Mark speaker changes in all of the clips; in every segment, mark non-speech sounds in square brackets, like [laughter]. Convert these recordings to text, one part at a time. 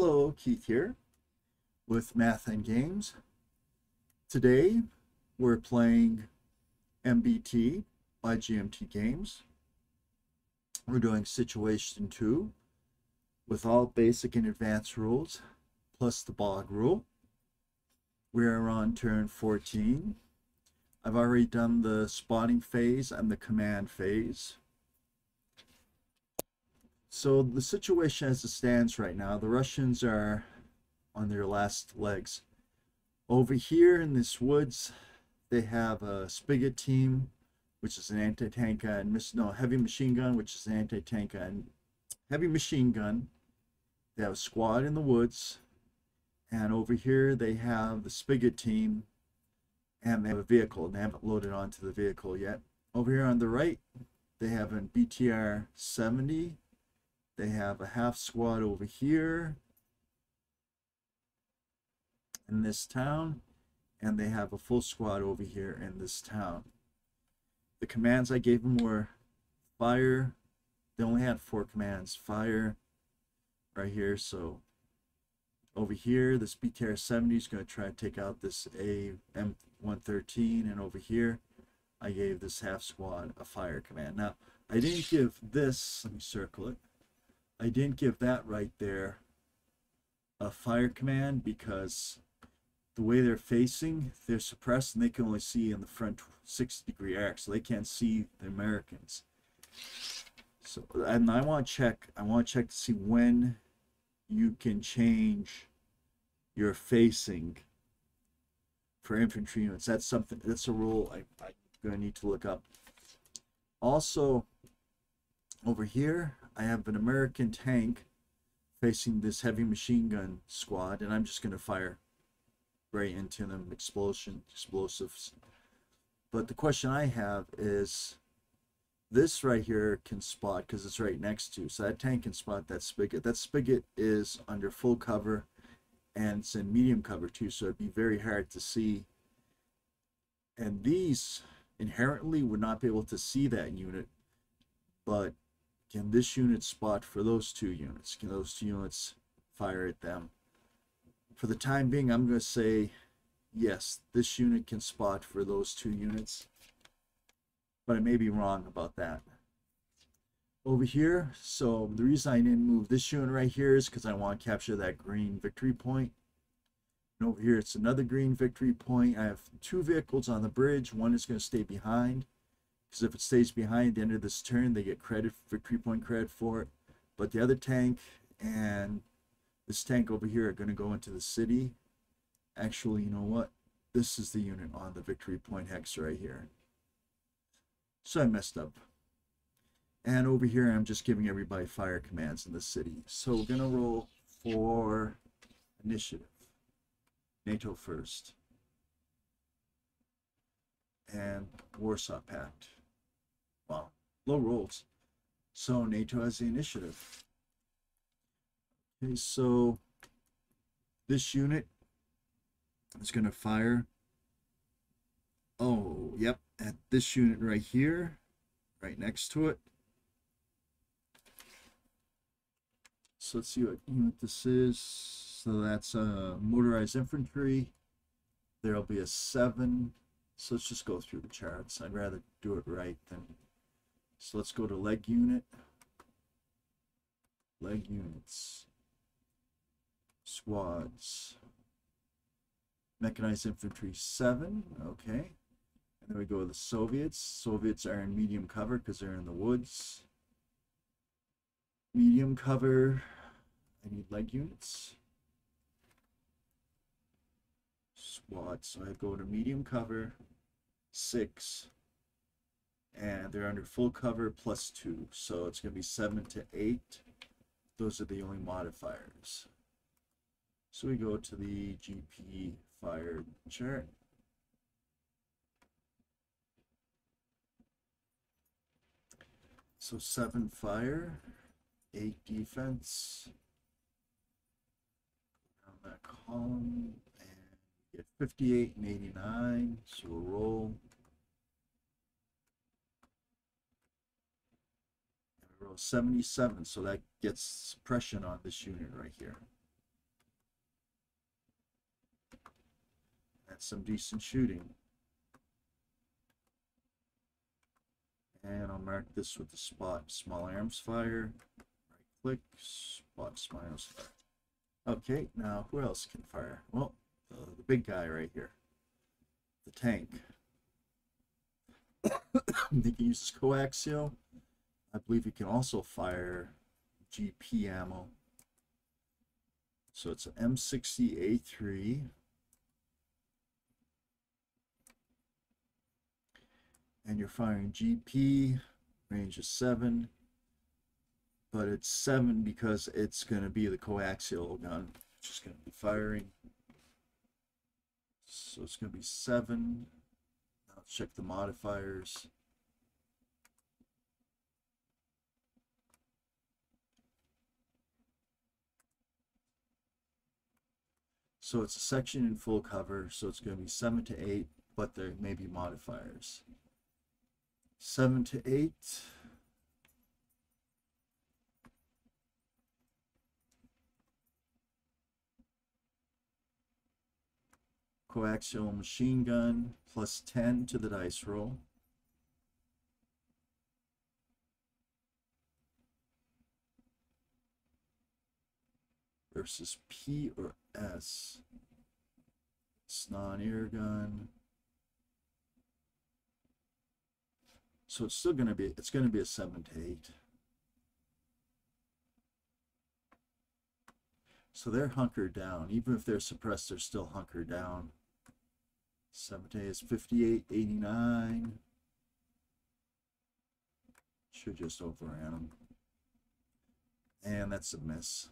Speaker 1: Hello, Keith here with Math and Games. Today we're playing MBT by GMT Games. We're doing Situation 2 with all basic and advanced rules plus the bog rule. We're on turn 14. I've already done the spotting phase and the command phase. So the situation as it stands right now, the Russians are on their last legs. Over here in this woods, they have a Spigot team, which is an anti-tank and miss no heavy machine gun, which is an anti-tank and heavy machine gun. They have a squad in the woods, and over here they have the Spigot team, and they have a vehicle. They haven't loaded onto the vehicle yet. Over here on the right, they have a BTR 70 they have a half squad over here in this town, and they have a full squad over here in this town. The commands I gave them were fire. They only had four commands. Fire right here. So over here, this BTR 70 is going to try to take out this AM113. And over here, I gave this half squad a fire command. Now, I didn't give this, let me circle it. I didn't give that right there a fire command because the way they're facing, they're suppressed and they can only see in the front 60 degree arc, so they can't see the Americans. So, and I want to check, I want to check to see when you can change your facing for infantry units. That's something, that's a rule I, I'm going to need to look up. Also, over here, I have an American tank facing this heavy machine gun squad, and I'm just going to fire right into them, explosion, explosives. But the question I have is, this right here can spot because it's right next to, so that tank can spot that spigot. That spigot is under full cover, and it's in medium cover too, so it'd be very hard to see. And these inherently would not be able to see that unit, but can this unit spot for those two units? Can those two units fire at them? For the time being, I'm going to say yes, this unit can spot for those two units. But I may be wrong about that. Over here, so the reason I didn't move this unit right here is because I want to capture that green victory point. And over here, it's another green victory point. I have two vehicles on the bridge. One is going to stay behind. Because if it stays behind the end of this turn, they get credit, victory point credit for it. But the other tank and this tank over here are going to go into the city. Actually, you know what? This is the unit on the victory point hex right here. So I messed up. And over here, I'm just giving everybody fire commands in the city. So we're going to roll for initiative. NATO first. And Warsaw Pact. Wow, low rolls. So NATO has the initiative. Okay, so this unit is going to fire. Oh, yep, at this unit right here, right next to it. So let's see what unit this is. So that's a uh, motorized infantry. There'll be a seven. So let's just go through the charts. I'd rather do it right than so let's go to leg unit. Leg units. Squads. Mechanized infantry 7. Okay. And then we go to the Soviets. Soviets are in medium cover because they're in the woods. Medium cover. I need leg units. Squad. So I go to medium cover. 6 and they're under full cover plus two. So it's going to be seven to eight. Those are the only modifiers. So we go to the GP fire chart. So seven fire, eight defense. On that column and get 58 and 89. So we'll roll. row 77, so that gets suppression on this unit right here. That's some decent shooting. And I'll mark this with the spot small arms fire. Right click, spot small arms fire. Okay, now who else can fire? Well, uh, the big guy right here, the tank. [coughs] they can use this coaxial. I believe he can also fire GP ammo. So it's an M60A3. And you're firing GP, range is 7. But it's 7 because it's going to be the coaxial gun. Just going to be firing. So it's going to be 7. Now check the modifiers. So it's a section in full cover, so it's going to be 7 to 8, but there may be modifiers. 7 to 8. Coaxial machine gun plus 10 to the dice roll. Versus P or S. Snon air gun. So it's still going to be, it's going to be a 7 to 8. So they're hunkered down. Even if they're suppressed, they're still hunkered down. 7 to 8 is 58, 89. Should just overran them. And that's a miss.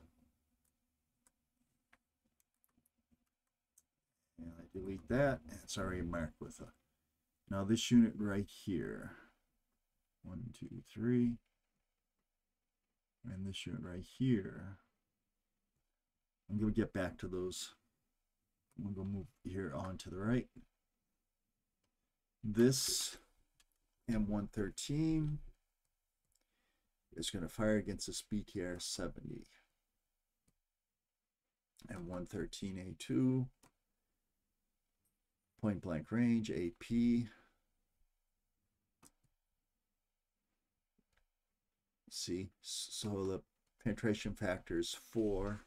Speaker 1: And I delete that, and it's already marked with a. Now this unit right here, one, two, three, and this unit right here, I'm going to get back to those. I'm going to move here on to the right. This M113 is going to fire against this BTR 70. M113A2 point blank range, AP. See, so the penetration factor is 4.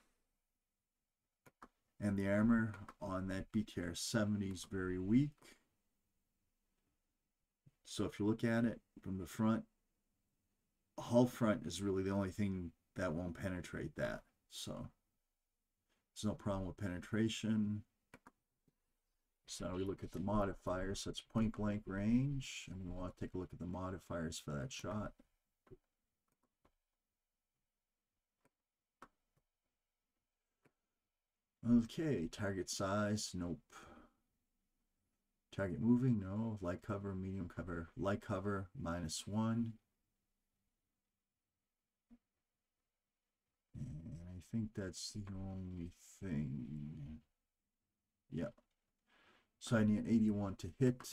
Speaker 1: And the armor on that BTR 70 is very weak. So if you look at it from the front, hull front is really the only thing that won't penetrate that. So there's no problem with penetration. So now we look at the modifiers. So it's point blank range. And we want to take a look at the modifiers for that shot. Okay, target size, nope. Target moving, no. Light cover, medium cover, light cover, minus one. And I think that's the only thing. Yep. So I need an 81 to hit.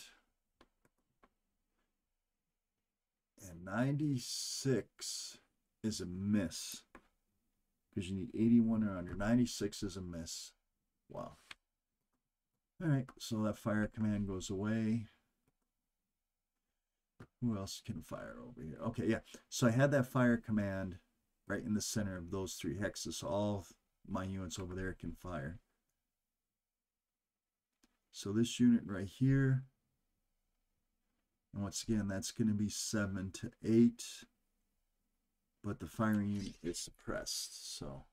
Speaker 1: And 96 is a miss. Because you need 81 or under. 96 is a miss. Wow. Alright, so that fire command goes away. Who else can fire over here? Okay, yeah. So I had that fire command right in the center of those three hexes. So all my units over there can fire. So this unit right here, and once again, that's going to be 7 to 8, but the firing unit is suppressed, so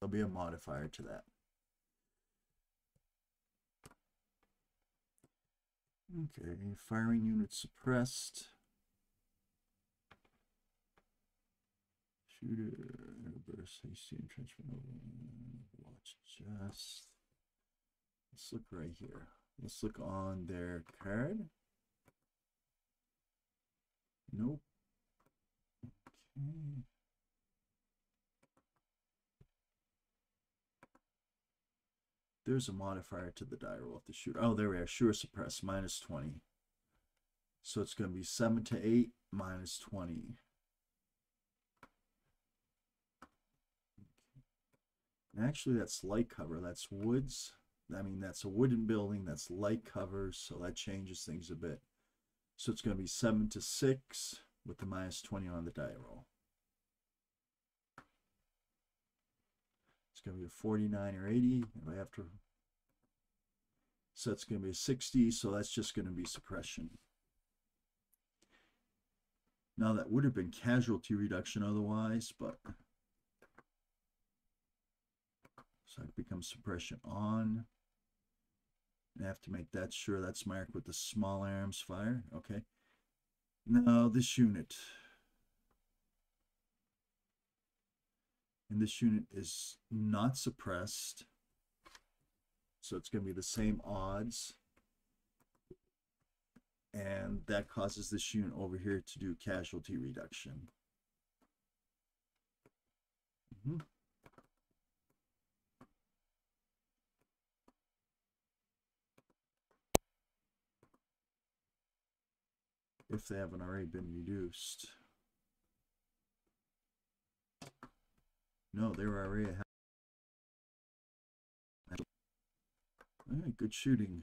Speaker 1: there'll be a modifier to that. Okay, firing unit suppressed. Shooter, burst, hasty entrenchment, watch just. Let's look right here. Let's look on their card. Nope. Okay. There's a modifier to the die roll of the shooter. Oh, there we are. Sure suppress, minus 20. So it's going to be 7 to 8, minus 20. And actually, that's light cover. That's woods. I mean, that's a wooden building, that's light cover, so that changes things a bit. So it's going to be 7 to 6 with the minus 20 on the die roll. It's going to be a 49 or 80. If I have to so it's going to be a 60, so that's just going to be suppression. Now that would have been casualty reduction otherwise, but so it becomes suppression on. I have to make that sure that's marked with the small arms fire. Okay. Now this unit. And this unit is not suppressed. So it's going to be the same odds. And that causes this unit over here to do casualty reduction. Mm -hmm. If they haven't already been reduced. No, they were already Right, good shooting.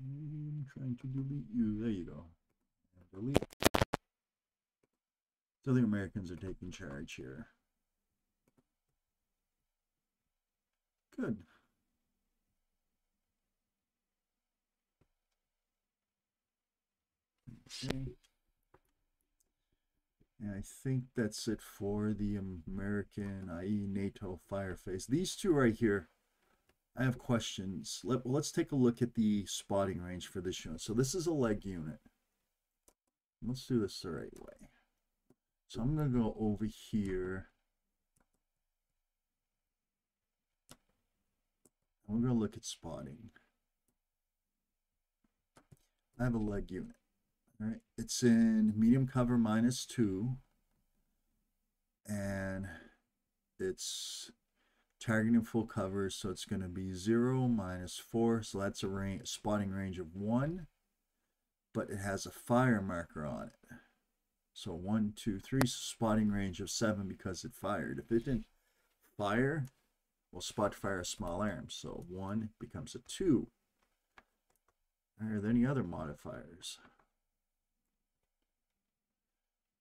Speaker 1: I'm trying to delete you. There you go. delete. So the Americans are taking charge here. Good. Okay. And I think that's it for the American, i.e. NATO fire phase. These two right here, I have questions. Let, let's take a look at the spotting range for this unit. So this is a leg unit. Let's do this the right way. So I'm going to go over here. We're going to look at spotting. I have a leg unit. All right, it's in medium cover minus two, and it's targeting full cover, so it's going to be zero minus four, so that's a range, spotting range of one, but it has a fire marker on it. So one, two, three, spotting range of seven because it fired. If it didn't fire, we'll spot fire a small arms. So one becomes a two. Are there any other modifiers?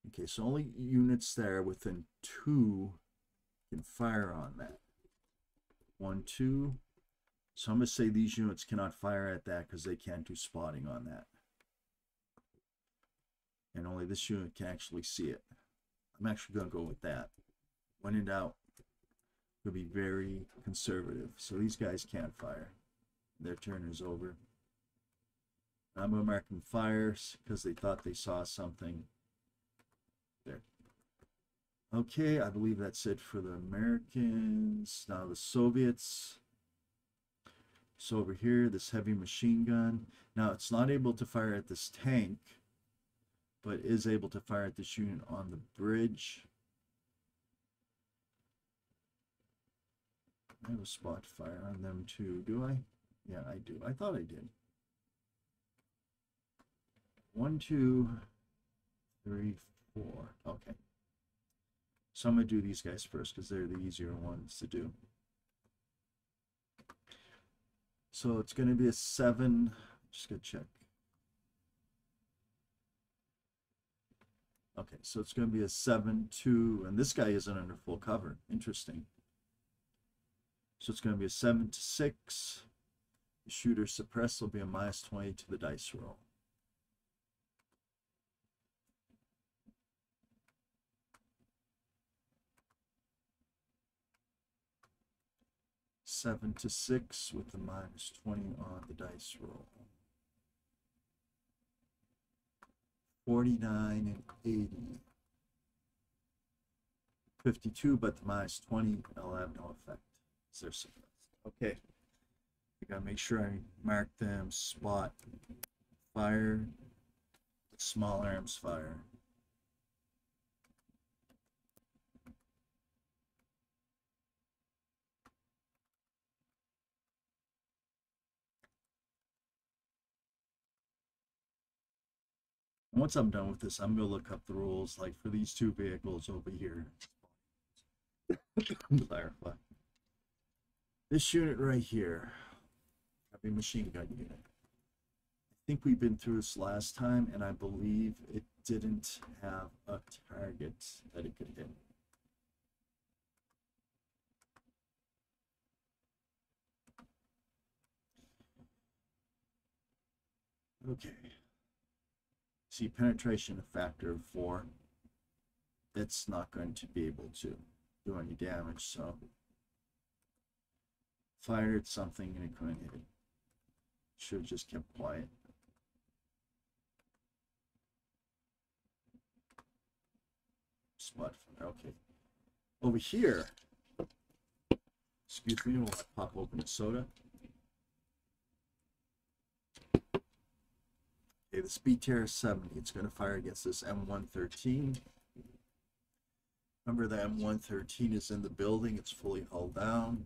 Speaker 1: Okay, so only units there within two can fire on that. One, two. So I'm going to say these units cannot fire at that because they can't do spotting on that. And only this unit can actually see it. I'm actually going to go with that. When in doubt, we'll be very conservative. So these guys can't fire. Their turn is over. I'm them fires because they thought they saw something. There. Okay, I believe that's it for the Americans. Now the Soviets. So over here, this heavy machine gun. Now it's not able to fire at this tank, but is able to fire at this unit on the bridge. I have a spot fire on them too, do I? Yeah, I do. I thought I did. One, two, three, four. Okay. So I'm going to do these guys first because they're the easier ones to do. So it's going to be a 7. Just going to check. Okay, so it's going to be a 7, 2, and this guy isn't under full cover. Interesting. So it's going to be a 7 to 6. The shooter suppress will be a minus 20 to the dice roll. seven to six with the minus 20 on the dice roll. 49 and 80. 52, but the minus 20 will have no effect. So Okay. I gotta make sure I mark them spot fire, small arms fire. Once I'm done with this, I'm gonna look up the rules, like for these two vehicles over here. [laughs] Clarify. This unit right here, heavy machine gun unit. I think we've been through this last time, and I believe it didn't have a target that it could hit. Okay. See, penetration factor of four. It's not going to be able to do any damage, so fired something and it couldn't hit it. Should have just kept quiet. Spot okay. Over here, excuse me, we'll pop open the soda. Okay, the BTR 70, it's going to fire against this M113. Remember the M113 is in the building, it's fully hulled down.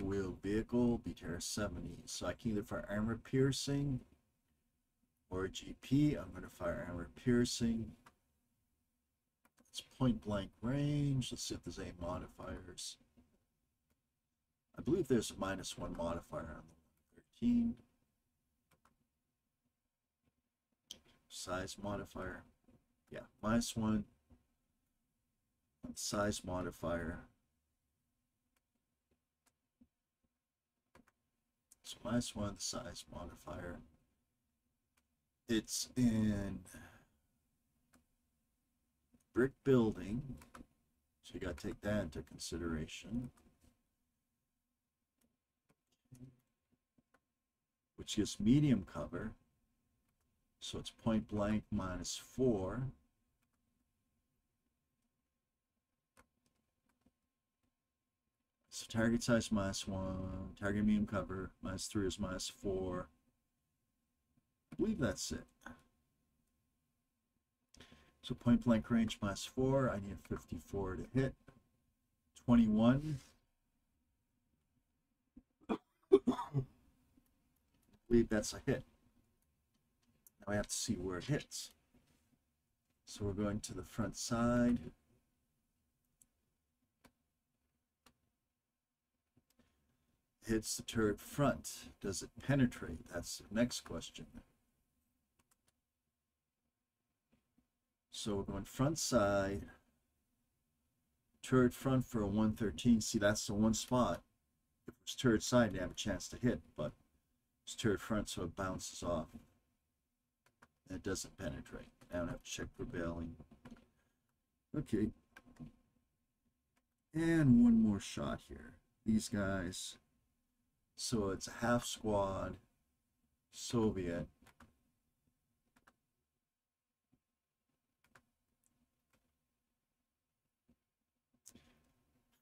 Speaker 1: Wheeled vehicle, BTR 70. So I can either fire armor piercing or GP. I'm going to fire armor piercing. It's point blank range. Let's see if there's any modifiers. I believe there's a minus one modifier on the 13. Size modifier. Yeah, minus one. Size modifier. So minus one, the size modifier. It's in brick building. So you got to take that into consideration. Which gives medium cover. So it's point blank minus 4. Target size minus one, target medium cover minus three is minus four. I believe that's it. So point blank range minus four, I need 54 to hit. 21. believe that's a hit. Now I have to see where it hits. So we're going to the front side. Hits the turret front. Does it penetrate? That's the next question. So we're going front side. Turret front for a 113. See, that's the one spot. If it was turret side, they have a chance to hit, but it's turret front, so it bounces off. It doesn't penetrate. I don't have to check for bailing. Okay. And one more shot here. These guys. So it's a half squad Soviet.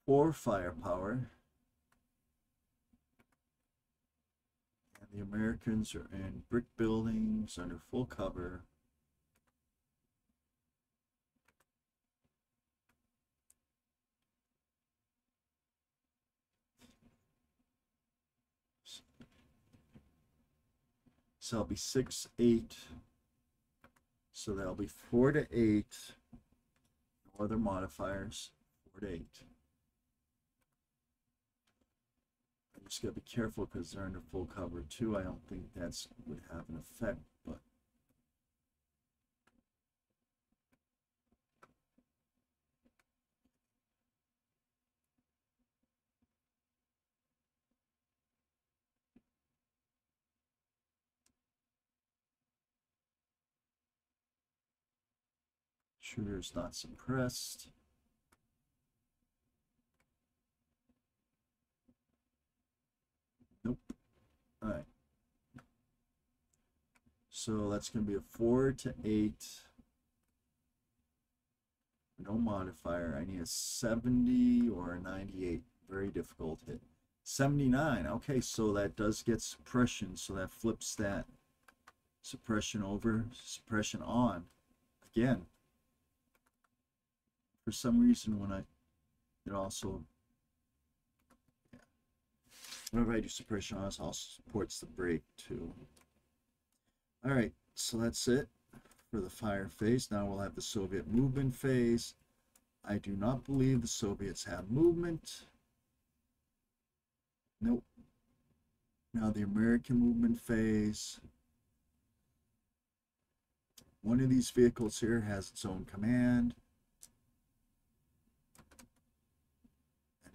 Speaker 1: Four firepower. And the Americans are in brick buildings under full cover. So that'll be six, eight. So that'll be four to eight. No other modifiers. Four to eight. just gotta be careful because they're under full cover too. I don't think that's would have an effect, but Shooter's not suppressed. Nope. All right. So that's going to be a 4 to 8. No modifier. I need a 70 or a 98. Very difficult hit. 79. Okay, so that does get suppression. So that flips that suppression over, suppression on. Again, for some reason when I, it also Whenever I do suppression on, it also supports the brake too. All right, so that's it for the fire phase. Now we'll have the Soviet movement phase. I do not believe the Soviets have movement. Nope. Now the American movement phase. One of these vehicles here has its own command.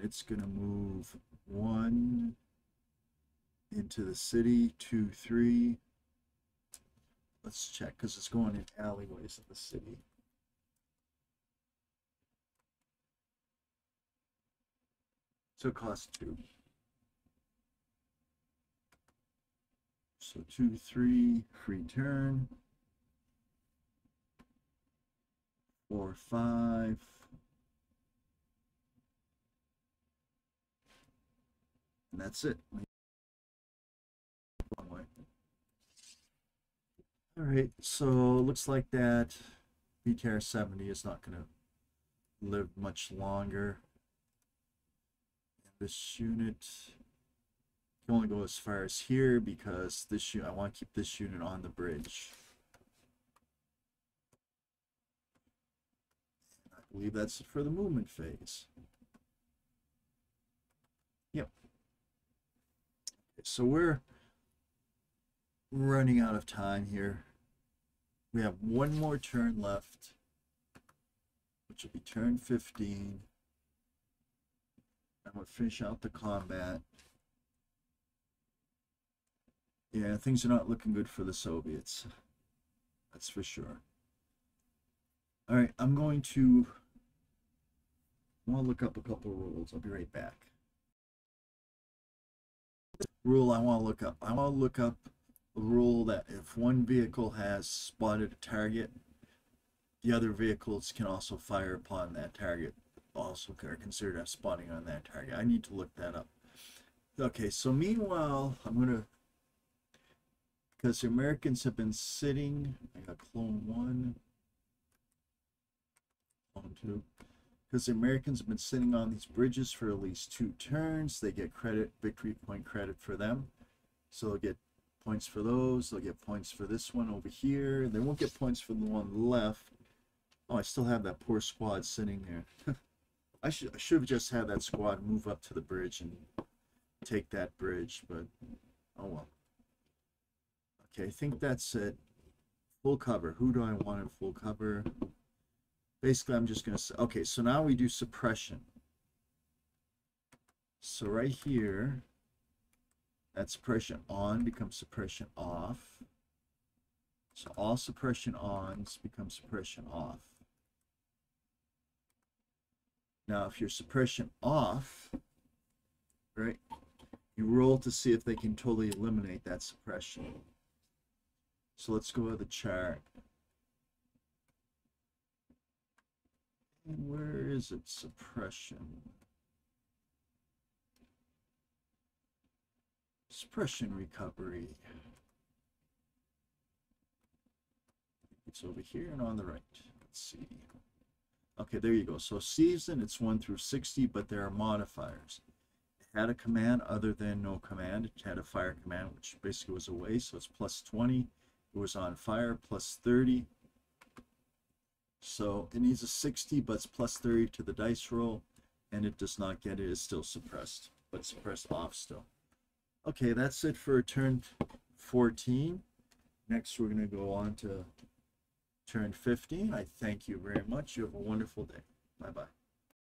Speaker 1: It's going to move one into the city, two, three. Let's check because it's going in alleyways of the city. So it costs two. So two, three, free turn. Four, five. And that's it. All right, so looks like that BTR 70 is not going to live much longer. This unit can only go as far as here because this I want to keep this unit on the bridge. I believe that's it for the movement phase. Yep. So we're running out of time here. We have one more turn left, which will be turn 15. I'm going to finish out the combat. Yeah, things are not looking good for the Soviets. That's for sure. All right, I'm going to I want to look up a couple rules. I'll be right back. Rule I want to look up. I want to look up a rule that if one vehicle has spotted a target, the other vehicles can also fire upon that target also are considered as spotting on that target. I need to look that up. Okay, so meanwhile, I'm going to, because the Americans have been sitting, I got clone one, clone two, because the Americans have been sitting on these bridges for at least two turns. They get credit, victory point credit for them. So they'll get points for those. They'll get points for this one over here. They won't get points for the one left. Oh, I still have that poor squad sitting there. [laughs] I should I should have just had that squad move up to the bridge and take that bridge, but oh well. Okay, I think that's it. Full cover. Who do I want in full cover? Basically, I'm just going to say, okay, so now we do suppression. So right here, that suppression on becomes suppression off. So all suppression ons become suppression off. Now, if your suppression off, right, you roll to see if they can totally eliminate that suppression. So let's go to the chart. Where is it? Suppression. Suppression recovery. It's over here and on the right. Let's see. Okay, there you go. So season, it's 1 through 60, but there are modifiers. It had a command other than no command. It had a fire command, which basically was away, so it's plus 20. It was on fire, plus 30. So it needs a 60, but it's plus 30 to the dice roll, and it does not get it. It's still suppressed, but suppressed off still. Okay, that's it for turn 14. Next, we're going to go on to turn 15. I thank you very much. You have a wonderful day. Bye bye.